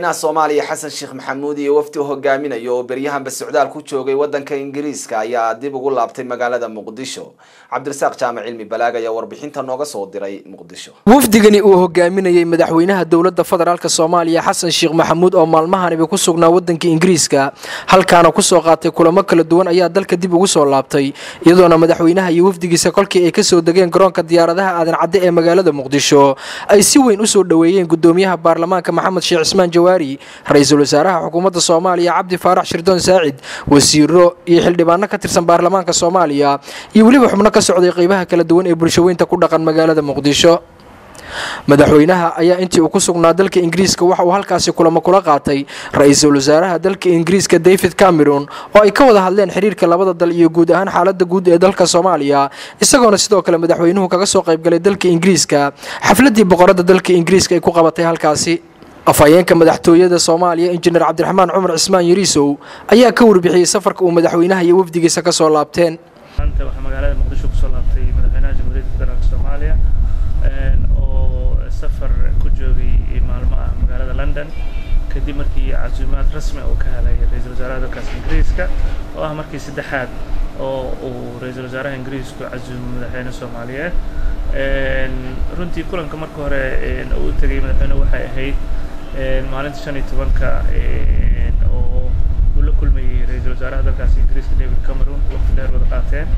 madaxweynaha soomaaliya xasan sheekh maxamuud iyo wafdi hogaaminayo oo beryahanba socdaal ku joogay wadanka ingiriiska ayaa dib ugu laabtay magaalada muqdisho. Cabdirasaaq jaamac cilmi balaag ayaa warbixinta nooga soo diray muqdisho. Wafdigani uu hogaaminayey madaxweynaha dowladda federaalk soomaaliya xasan sheekh maxamuud oo maalmahaniba ku sugnaa wadanka ingiriiska halkaana ku soo qaatay kulamo kala duwan ayaa dalka dib ugu soo laabtay iyadoona madaxweynaha iyo wafdigiisa kolkii ay ka soo degeen garoonka diyaaradaha aadan cadde ee magaalada muqdisho ay si weyn u soo dhoweeyeen gudoomiyaha baarlamaanka maxamed sheekh cismaan jawaari ra'iisul wasaaraha xukuumadda soomaaliya cabdi faarax shirdoon saacid wasiiro iyo xildhibaano ka tirsan baarlamaanka soomaaliya iyo weliba xubno ka socday qeybaha kala duwan ee bulshaweynta ku dhaqan magaalada muqdisho. Madaxweynaha ayaa intii uu ku sugnaa dalka ingiriiska waxa uu halkaasi kulamo kula qaatay. Ra'iisul wasaaraha dalka ingiriiska david cameron oo ay ka wada hadleen xiriirka labada dal iyo guud ahaan xaalada guud ee dalka soomaaliya isagoona sidoo kale madaxweynuhu kaga soo qaybgalay dalka ingiriiska. Xafladii boqorada dalka ingiriiska ay ku qabatay halkaasi afhayeenka madaxtooyada soomaaliya injineer cabdiraxmaan cumar cismaan yariisow ayaa ka warbixiyey safarka uu madaxweynaha iyo wafdigiisa ka soo laabteen. Maanta waxaa magaalada muqdisho ku soo laabtay madaxweynaha jamhuuriyadda federaalk soomaaliya oo safar ku joogay maalmo ah magaalada london. Kadib markii casuumaad rasmi uu ka helay ra'iisul wasaaraha dalkaas ingiriiska oo ah markii saddexaad oo uu ra'iisul wasaaraha ingiriisku casuumo madaxweyne soomaaliyeed. Runtii kulanka marka hore uu tegay madaxweyne waxay ahayd maalinta shan iyo tobanka oo uu la kulmayey ra'iisul wasaaraha dalkaas ingiriiska david cameron waqti dheer wada qaateen.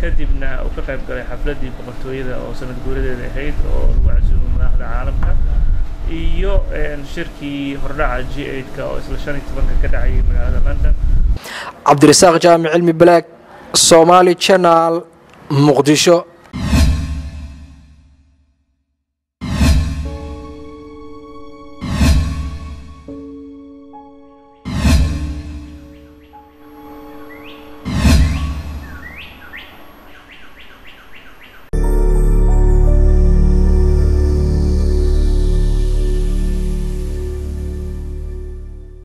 Kadibna uu ka qayb galay xafladdii boqortooyada oo sanad guuradeeda ahayd oo lagu casuumo madaxda caalamka. Iyo shirkii hordhaca g eight-ka oo isla shan iyo tobanka ka dhacayay magaalada london. Cabdirasaaq jaamic cilmi balaag somaali channel muqdisho